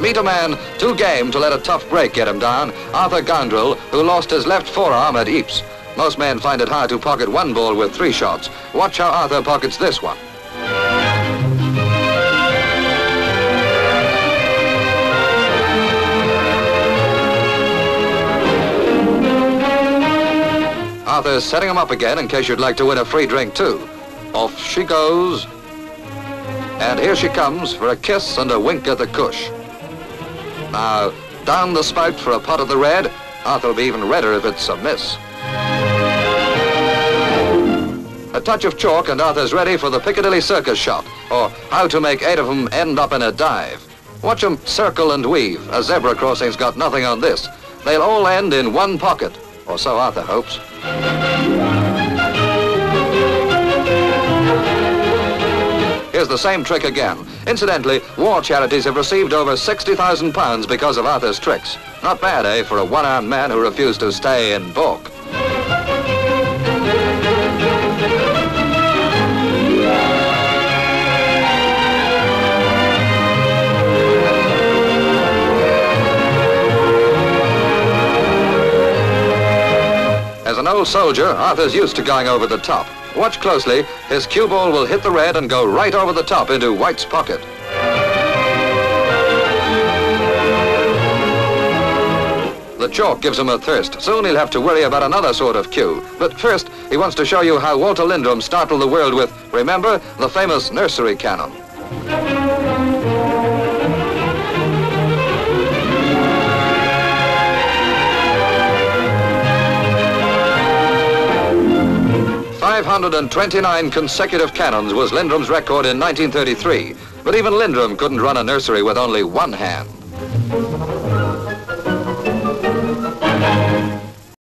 Meet a man too game to let a tough break get him down, Arthur Goundrill, who lost his left forearm at Ypres. Most men find it hard to pocket one ball with three shots. Watch how Arthur pockets this one. Arthur's setting him up again in case you'd like to win a free drink too. Off she goes. And here she comes for a kiss and a wink at the cush. Now, down the spout for a pot of the red. Arthur'll be even redder if it's a miss. A touch of chalk and Arthur's ready for the Piccadilly Circus shot, or how to make eight of them end up in a dive. Watch them circle and weave. A zebra crossing's got nothing on this. They'll all end in one pocket, or so Arthur hopes. Here's the same trick again. Incidentally, war charities have received over 60,000 pounds because of Arthur's tricks. Not bad, eh, for a one-armed man who refused to stay in balk. As an old soldier, Arthur's used to going over the top. Watch closely. His cue ball will hit the red and go right over the top into White's pocket. The chalk gives him a thirst. Soon he'll have to worry about another sort of cue. But first, he wants to show you how Walter Lindrum startled the world with, remember, the famous nursery cannon. Five hundred and twenty-nine consecutive cannons was Lindrum's record in 1933, but even Lindrum couldn't run a nursery with only one hand.